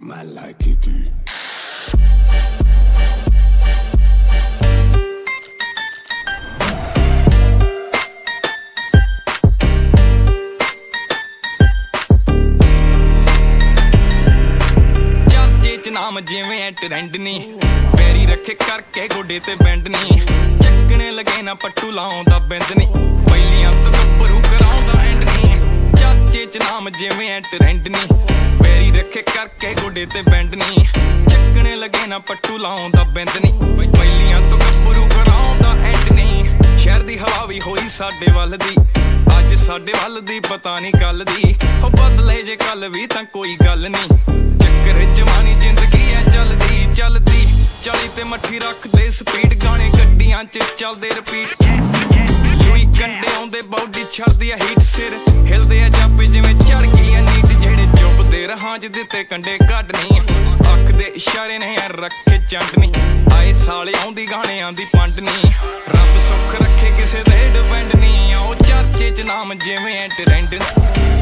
Man like Kiki. ਚਾਚੇ ਚ ਨਾਮ ਜਿਵੇਂ ਐ ਟ੍ਰੈਂਡ ਨਹੀਂ ਫੇਰੀ ਰੱਖੇ ਕਰਕੇ ਗੋਡੇ ਤੇ ਬੈਂਡ ਨਹੀਂ ਚੱਕਣੇ ਲਗੇ ਨਾ ਪੱਟੂ ਲਾਉਂਦਾ ਬਿੰਦ ਨਹੀਂ ਪਹਿਲੀਆਂ ਤੋਂ ਗੱਭਰੂ ਚ ਨਾਮ ਜਿਵੇਂ ਐ ਟ੍ਰੈਂਡ ਨਹੀਂ ਫੇਰੀ ਰੱਖੇ ਕਰਕੇ ਗੋਡੇ ਤੇ ਬੈਂਡ ਨਹੀਂ ਚੱਕਣੇ ਲਗੇ ਨਾ ਪੱਟੂ ਲਾਉਂਦਾ ਬਿੰਦ ਨਹੀਂ ਪਹਿਲੀਆਂ ਤੋਂ ਗੱਭਰੂ ਕਰਾਉਂਦਾ ਐਂਡ ਨਹੀਂ ਸ਼ਹਿਰ ਦੀ ਹਵਾ ਵੀ ਹੋਈ ਸਾਡੇ ਵੱਲ ਦੀ। ਅੱਜ ਸਾਡੇ ਵੱਲ ਦੀ ਪਤਾ ਨਹੀਂ ਕੱਲ ਦੀ। ਉਹ ਬਦਲੇ ਜੇ ਕੱਲ ਵੀ ਤਾਂ ਕੋਈ ਗੱਲ ਨਹੀਂ ਚੱਕਰ ਜਵਾਨੀ ਜ਼ਿੰਦਗੀ ਐ ਚੱਲਦੀ ਚੱਲਦੀ। ਚਾਲੀ ਤੇ ਮੱਠੀ ਰੱਖਦੇ ਸਪੀਡ ਗਾਣੇ ਗੱਡੀਆਂ 'ਚ ਚੱਲਦੇ ਰਿਪੀਟ ਯੂਈ ਕੰਡੇ ਆਉਂਦੇ, ਬਾਡੀ ਛੱਡਦੀ ਆ ਹੀਟ ਸਿਰ। ਹਿਲਦੇ ਆ ਜਾਪੇ ਜਿਵੇਂ ਚੜ ਗਈਆਂ ਨੀਟ ਜਿਹੜੇ ਚੁੱਪਦੇ ਰਹਾਂ 'ਚ ਦਿੱਤੇ ਕੰਡੇ ਕੱਢ ਅੱਖ ਦੇ ਇਸ਼ਾਰੇ ਨੇ ਯਾਰ ਰੱਖੇ ਚੰਡ ਆਏ ਸਾਲੇ ਆਉਂਦੀ ਗਾਣਿਆਂ ਦੀ ਪੰਡ ਰੱਬ ਸੁੱਖ ਰੱਖੇ, ਕਿਸੇ ਦੇ ਡਿਪੈਂਡ ਨਹੀਂ ਆਓ ਚਰਚੇ 'ਚ ਨਾਮ ਜਿਵੇਂ ਟ੍ਰੈਂਡ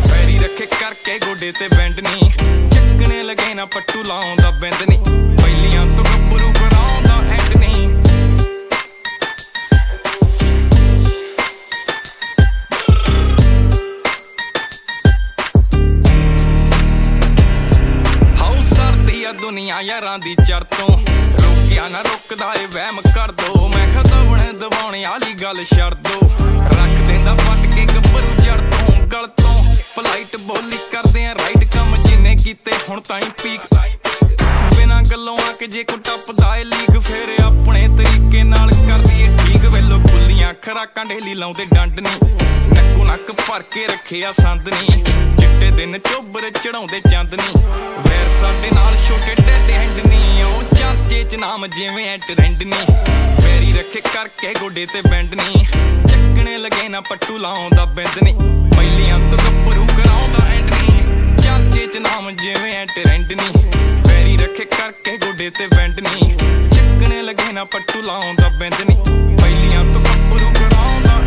ਪੈਰੀ ਰੱਖੇ ਕਰਕੇ ਗੋਡੇ ਤੇ ਬੈਂਡ ਨਹੀਂ ਚੱਕਣੇ ਲਗੇ ਨਾ ਪੱਟੂ ਲਾਉਂਦਾ ਬਿੰਦ ਨਹੀਂ। ਪਹਿਲੀਆਂ ਤੋਂ ਗੱਭਰੂ ਕਰਾਉਂਦਾ ਗੱਲ ਛੱਡ ਦੋ। ਰੱਖ ਦਿੰਦਾ ਪੱਟ ਕੇ ਗੱਭਰੂ ਜੜ ਤੋਂ। ਗਲ ਤੋਂ ਪਲਾਈਟ ਬੋਲੀ ਕਰਦੇ ਆ। ਰਾਈਟ ਕੰਮ ਜਿੰਨੇ ਕੀਤੇ ਹੁਣ ਤਾਈਂ ਪੀਕ ਬਿਨਾਂ ਗੱਲੋਂ ਆ ਕੇ ਜੇ ਕੋ ਟੱਪਦਾ ਏ ਲੀਗ ਫੇਰ ਆਪਣੇ ਤਰੀਕੇ ਨਾਲ ਕਰਦੀ ਏ ਠੀਕ। ਵੇਲੋ ਖੁੱਲੀਆਂ ਖਰਾਕਾਂ ਢੇਲੀ ਲਾਉਂਦੇ ਡੰਡ ਨਹੀਂ ਨੱਕੋ ਨੱਕ ਭਰ ਕੇ ਰੱਖਿਆ ਸੰਦ ਨਹੀਂ ਚਿੱਟੇ ਦਿਨ ਚੋਬਰ ਚੜਾਉਂਦੇ ਚੰਦ ਨਹੀਂ ਵੈਰ ਸਾਡੇ ਨਾਲ ਛੋਟੇ ਟੇਡੇ ਹੈਂਡ ਨਹੀਂ ਉਹ ਚਰਚੇ ਚ ਨਾਮ ਜਿਵੇਂ ਐ ਟ੍ਰੈਂਡ ਨਹੀਂ ਫੇਰੀ ਰੱਖੇ ਕਰਕੇ ਗੋਡੇ ਤੇ ਬੈਂਡ ਨਹੀਂ ਚੱਕਣੇ ਲਗੇ ਨਾ ਪੱਟੂ ਲਾਉਂਦਾ ਬਿੰਦ ਨਹੀਂ ਪਹਿਲੀਆਂ ਤੋਂ ਗੱਭਰੂ ਕਰਾਉਂਦਾ ਐਂਡ ਨਹੀਂ ਚਾਚੇ ਚ ਨਾਮ ਜਿਵੇਂ ਐ ਟ੍ਰੈਂਡ ਨਹੀਂ ਫੇਰੀ ਰੱਖੇ ਕਰਕੇ ਗੋਡੇ ਤੇ ਬੈਂਡ ਨਹੀਂ ਚੱਕਣੇ ਲਗੇ ਨਾ ਪੱਟੂ ਲਾਉਂਦਾ ਬਿੰਦ ਨਹੀਂ ਪਹਿਲੀਆਂ ਤੋਂ ਗੱਭਰੂ ਕਰਾਉਂਦਾ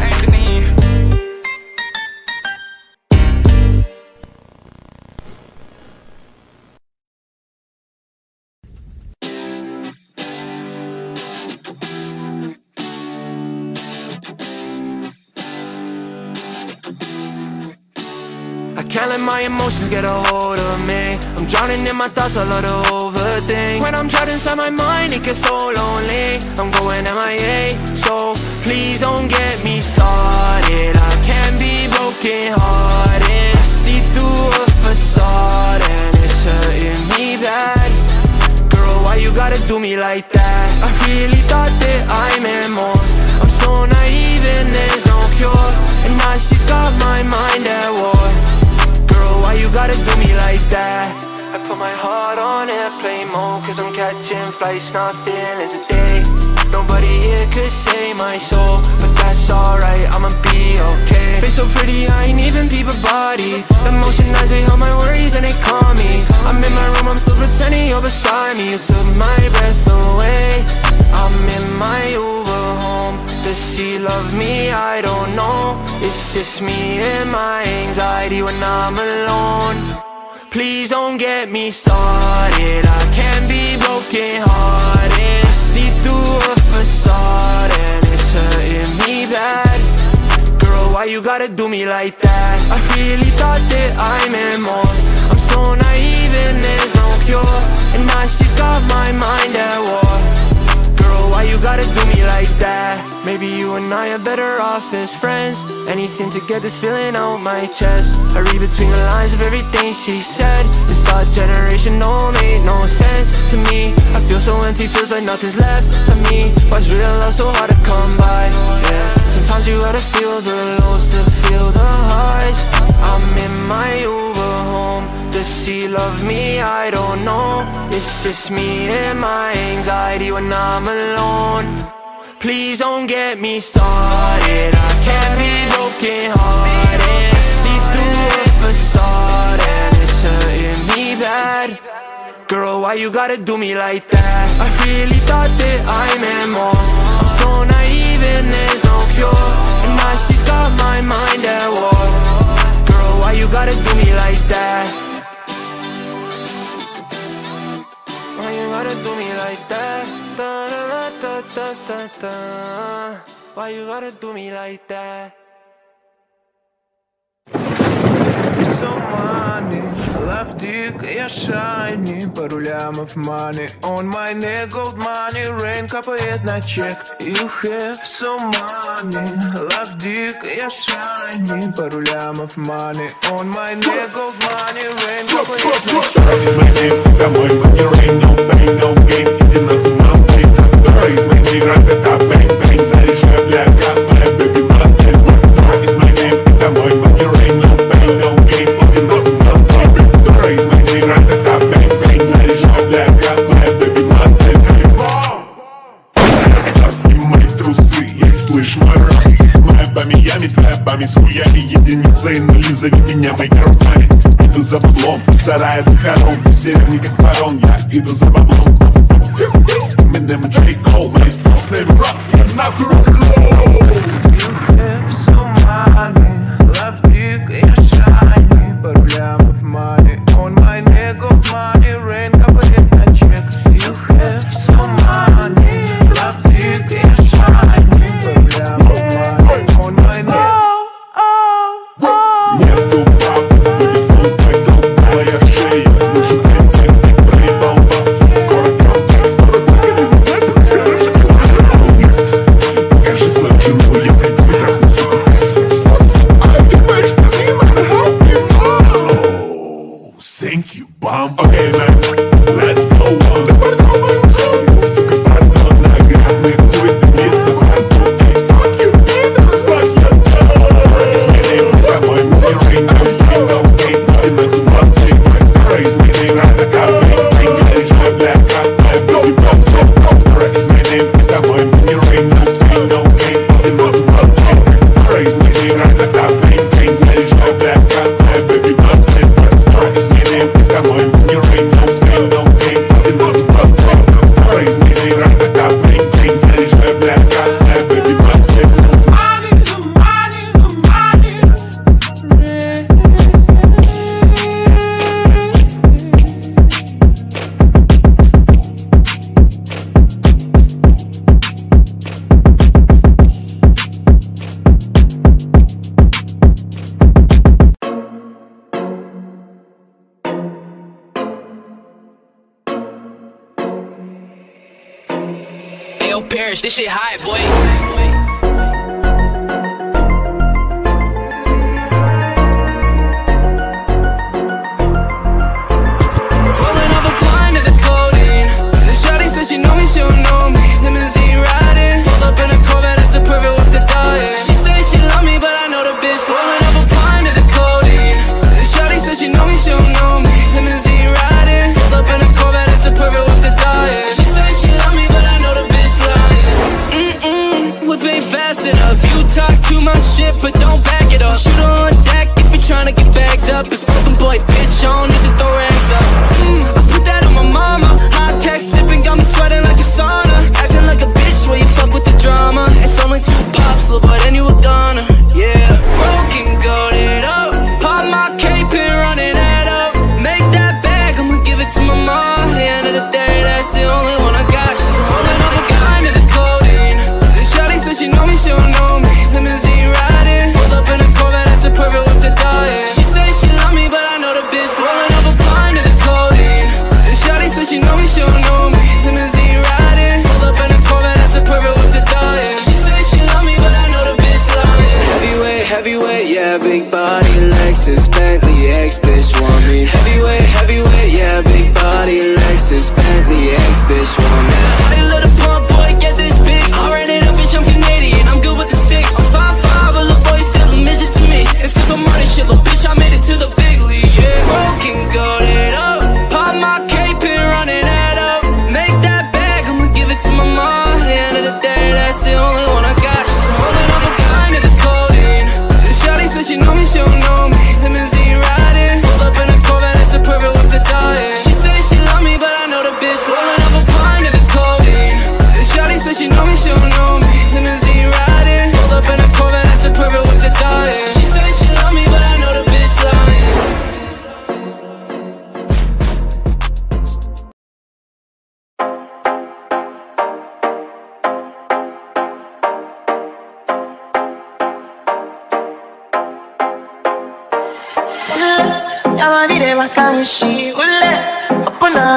can't let my emotions get a hold of me. I'm drowning in my thoughts, I love to overthink. When I'm trapped inside my mind, it gets so lonely. I'm going MIA, so please don't get me started. I can't be broken hearted I see through a facade and it's hurting me bad. Girl, why you gotta do me like that? I really thought that I flights, not feeling today Nobody here could save my soul But that's alright, I'ma be okay. Face so pretty, I ain't even peep a body. Emotion eyes, they held my worries and they calm me. I'm in my room, I'm still pretending you're beside me. You took my breath away. I'm in my Uber home. Does she love me? I don't know. It's just me and my anxiety when I'm alone. Please don't get me started I can't broken hearted. See through a facade and it's hurting me bad. Girl, why you gotta do me like that? I really thought that I meant more. I'm so naive and there's no cure. And now she's got my mind at war. Girl, why you gotta do me like that? Maybe you and I are better off as friends. Anything to get this feeling out my chest. I read between the lines of everything she said. This thought generation don't make no sense to me. I feel so empty, feels like nothing's left of me. Why's real love so hard to come by? Yeah, sometimes you gotta feel the lows to feel the highs. I'm in my Uber home Does she love me? I don't know It's just me and my anxiety when I'm alone. Please don't get me started. I can't be broken hearted See through a facade bad Girl, why you gotta do me like that? I really thought that I meant more I'm so naive and there's no cure And now she's got my mind at war Girl, why you gotta do me like that? Why you gotta do me like that? Da -da -da -da -da -da. Why you gotta do me like that? So Лавдик я шайни, пару лямов money On my neck gold money, rain капает на чек You have so money Лавдик я шайни, пару лямов money On my neck gold money, rain капает на чек Raise my name, домой, but there ain't no pain, no gain Иди нахуй, мам, ты так Raise my name, рад, это bang this we can fight on ya Heroes of my own Eminem and Drake Cole, man play the rock, not the rock I'm okay, man. Yo, perish. this shit hot, boy. Rolling off a blind to the coding. The shawty said she know me, she don't know. boy, bitch, I don't need to throw hands up. Mm, I put that on my mama. Hot text sipping, got me sweating like a sauna. Acting like a bitch where you fuck with the drama. It's only two pops, little boy, then you a goner. is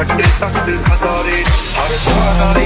फटे तक खसारे हर सारा